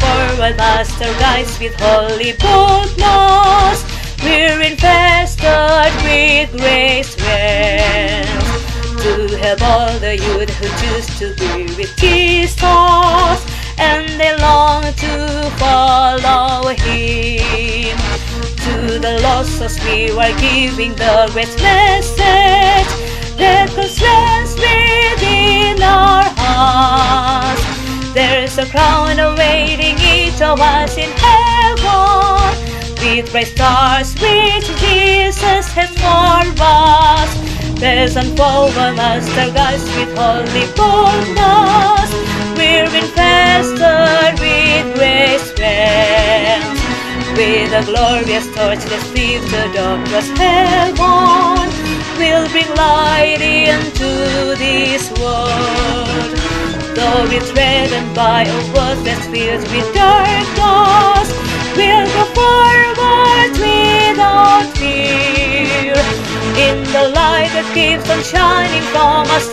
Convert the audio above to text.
forward, Master guides with holy boldness. We're infested with grace winds to help all the youth who choose to be with Jesus and they long to follow Him. To the lost we are giving the great message that a crown awaiting each of us in heaven with bright stars which Jesus has for us. Present forward, Master guides with holy boldness. We're infested with grace realms. With a glorious torch, let's leave the darkness heaven. We'll bring light into this world. Though it's reddened by a world that's filled with darkness, we'll go forward without fear. In the light that keeps on shining from us